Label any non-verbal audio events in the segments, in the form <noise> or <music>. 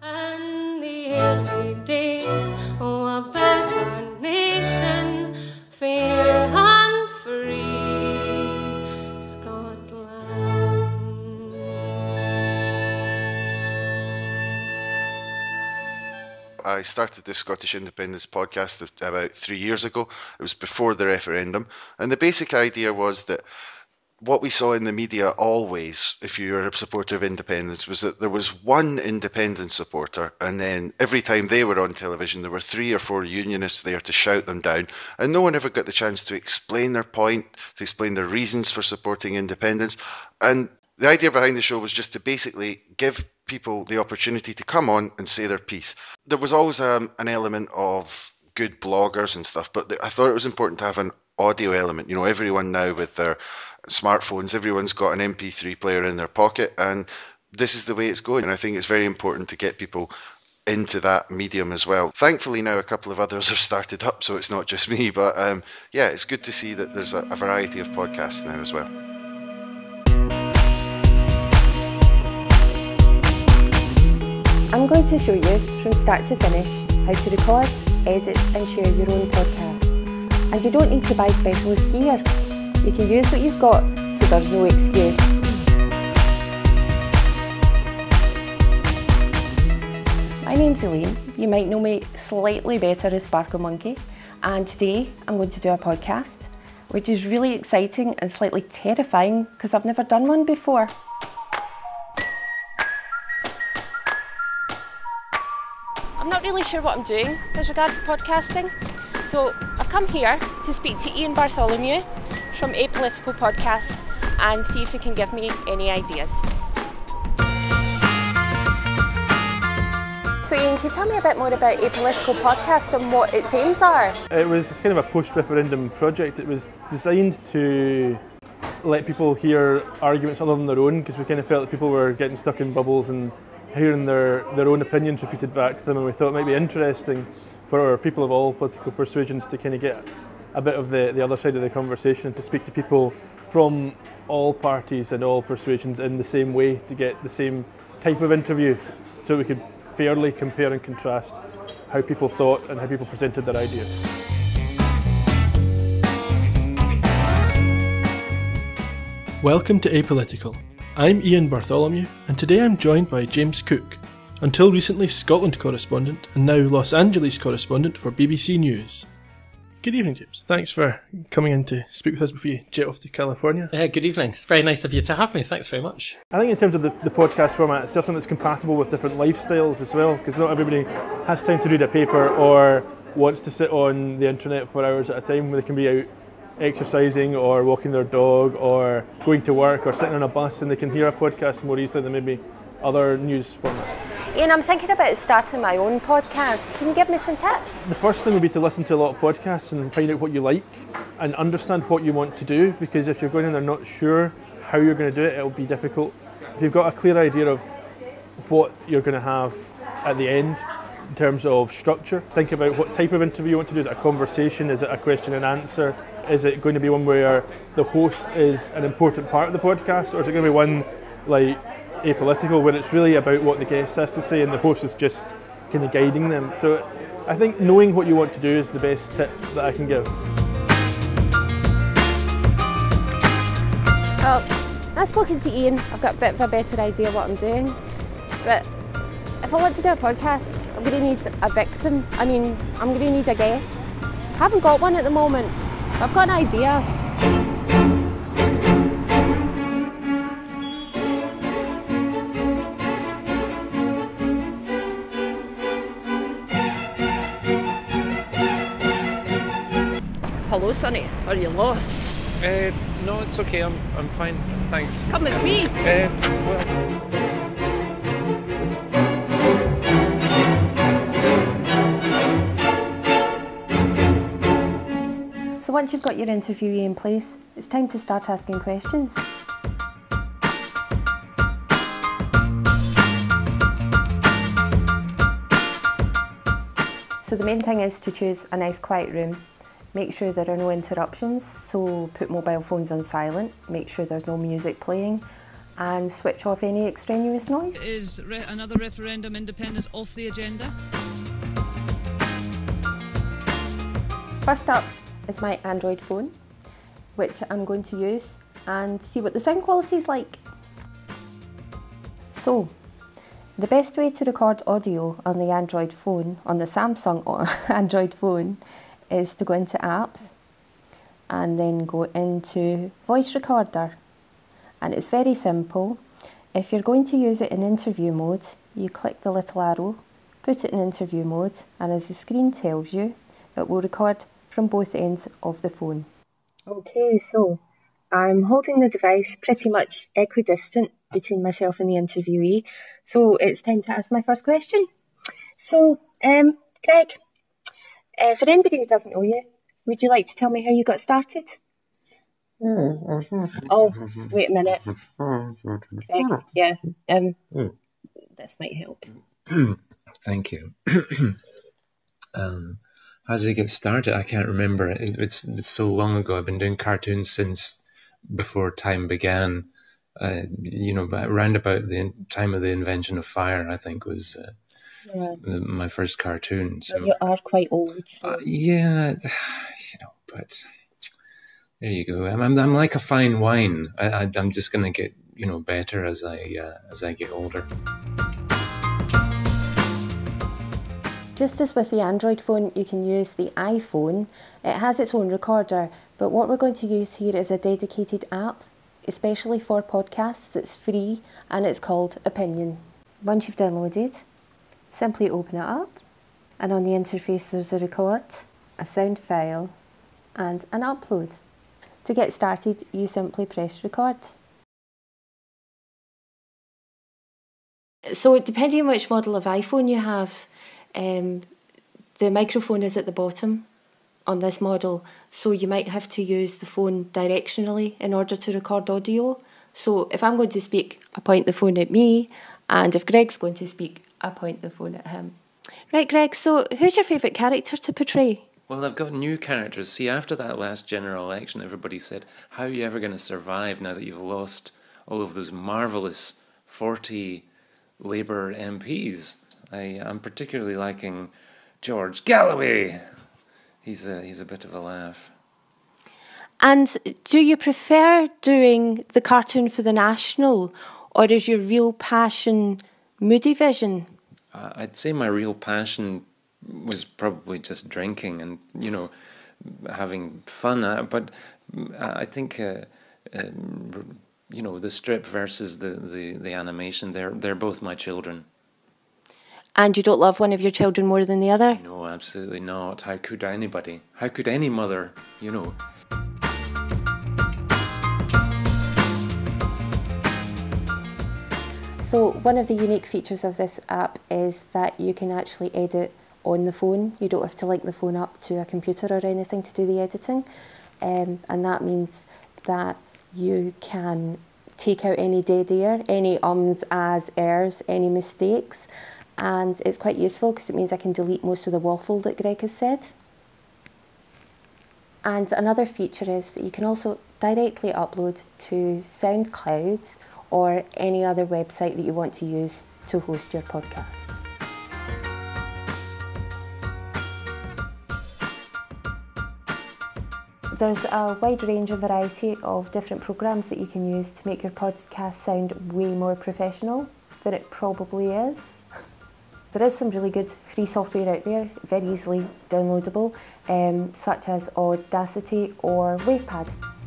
And the early days, oh, a better nation, fair and free, Scotland. I started the Scottish Independence podcast about three years ago. It was before the referendum. And the basic idea was that what we saw in the media always, if you're a supporter of independence, was that there was one independent supporter, and then every time they were on television, there were three or four unionists there to shout them down, and no one ever got the chance to explain their point, to explain their reasons for supporting independence. And the idea behind the show was just to basically give people the opportunity to come on and say their piece. There was always um, an element of good bloggers and stuff, but I thought it was important to have an audio element. You know, everyone now with their smartphones, everyone's got an MP3 player in their pocket, and this is the way it's going. And I think it's very important to get people into that medium as well. Thankfully, now a couple of others <laughs> have started up, so it's not just me. But um, yeah, it's good to see that there's a, a variety of podcasts now as well. I'm going to show you from start to finish how to record, edit, and share your own podcast. And you don't need to buy specialist gear. You can use what you've got, so there's no excuse. My name's Elaine. You might know me slightly better as Sparkle Monkey, and today I'm going to do a podcast, which is really exciting and slightly terrifying because I've never done one before. I'm not really sure what I'm doing as regards podcasting, so I've come here to speak to Iain Bartholomew from Apolitical Podcast and see if you can give me any ideas. So, Iain, can you tell me a bit more about Apolitical Podcast and what its aims are? It was kind of a post referendum project. It was designed to let people hear arguments other than their own because we kind of felt that people were getting stuck in bubbles and hearing their, their own opinions repeated back to them. And we thought it might be interesting for people of all political persuasions to kind of get a bit of the, the other side of the conversation to speak to people from all parties and all persuasions in the same way to get the same type of interview so we could fairly compare and contrast how people thought and how people presented their ideas. Welcome to Apolitical. I'm Iain Bartholomew, and today I'm joined by James Cook, until recently Scotland correspondent and now Los Angeles correspondent for BBC News. Good evening, James. Thanks for coming in to speak with us before you jet off to California. Uh, good evening. It's very nice of you to have me. Thanks very much. I think in terms of the, the podcast format, it's something that's compatible with different lifestyles as well, because not everybody has time to read a paper or wants to sit on the internet for hours at a time. where They can be out exercising or walking their dog or going to work or sitting on a bus and they can hear a podcast more easily than maybe other news formats. Iain, I'm thinking about starting my own podcast. Can you give me some tips? The first thing would be to listen to a lot of podcasts and find out what you like and understand what you want to do because if you're going in there not sure how you're going to do it, it'll be difficult. If you've got a clear idea of what you're going to have at the end in terms of structure, think about what type of interview you want to do. Is it a conversation? Is it a question and answer? Is it going to be one where the host is an important part of the podcast or is it going to be one like apolitical, where it's really about what the guest has to say and the host is just kind of guiding them. So I think knowing what you want to do is the best tip that I can give. Well, I've spoken to Iain. I've got a bit of a better idea what I'm doing. But if I want to do a podcast, I'm going to need a victim. I mean, I'm going to need a guest. I haven't got one at the moment. I've got an idea. Hello, Sonny. Are you lost? Uh, no, it's okay. I'm, I'm fine. Thanks. Come with me. Uh, well, So once you've got your interviewee in place, it's time to start asking questions. So the main thing is to choose a nice quiet room. Make sure there are no interruptions, so put mobile phones on silent. Make sure there's no music playing. and switch off any extraneous noise. Is re- another referendum independence off the agenda? First up is my Android phone, which I'm going to use and see what the sound quality is like. So, the best way to record audio on the Android phone, on the Samsung <laughs> Android phone, is to go into apps and then go into voice recorder. And it's very simple. If you're going to use it in interview mode, you click the little arrow, put it in interview mode, and as the screen tells you, it will record from both ends of the phone. Okay, so I'm holding the device pretty much equidistant between myself and the interviewee. So it's time to ask my first question. So, um, Greg, uh, for anybody who doesn't know you, would you like to tell me how you got started? Oh, wait a minute. Greg, yeah, um, this might help. <clears throat> Thank you. <clears throat> um, how did it get started? I can't remember. It, it's it's so long ago. I've been doing cartoons since before time began. Uh, you know, around about the time of the invention of fire, I think was uh, Yeah, the, my first cartoon. So you are quite old. So. uh, yeah, <sighs> you know, but there you go. I'm I'm, I'm like a fine wine. I, I I'm just gonna get you know better as I uh, as I get older. Just as with the Android phone, you can use the iPhone. It has its own recorder, but what we're going to use here is a dedicated app, especially for podcasts, that's free and it's called Opinion. Once you've downloaded, simply open it up, and on the interface there's a record, a sound file, and an upload. To get started, you simply press record. So, depending on which model of iPhone you have, um, the microphone is at the bottom on this model, so you might have to use the phone directionally in order to record audio. So, if I'm going to speak, I point the phone at me, and if Greg's going to speak, I point the phone at him. Right, Greg, so who's your favourite character to portray? Well, I've got new characters. See, after that last general election, everybody said, How are you ever going to survive now that you've lost all of those marvellous 40 Labour MPs? I, I'm particularly liking George Galloway. He's a, he's a bit of a laugh. And do you prefer doing the cartoon for the National, or is your real passion Moodievision? Uh, I'd say my real passion was probably just drinking and, you know, having fun. Uh, but I think, uh, um, you know, the strip versus the, the, the animation, they're, they're both my children. And you don't love one of your children more than the other? No, absolutely not. How could anybody? How could any mother, you know? One of the unique features of this app is that you can actually edit on the phone. You don't have to link the phone up to a computer or anything to do the editing. Um, and that means that you can take out any dead air, any ums, as, ers, any mistakes. And it's quite useful because it means I can delete most of the waffle that Greg has said. And another feature is that you can also directly upload to SoundCloud or any other website that you want to use to host your podcast. There's a wide range and variety of different programs that you can use to make your podcast sound way more professional than it probably is. There is some really good free software out there, very easily downloadable, um, such as Audacity or WavePad.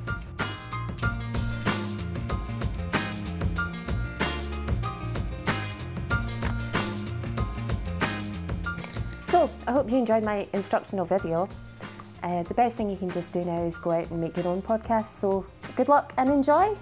Hope you enjoyed my instructional video. Uh, the best thing you can just do now is go out and make your own podcast. So, good luck and enjoy.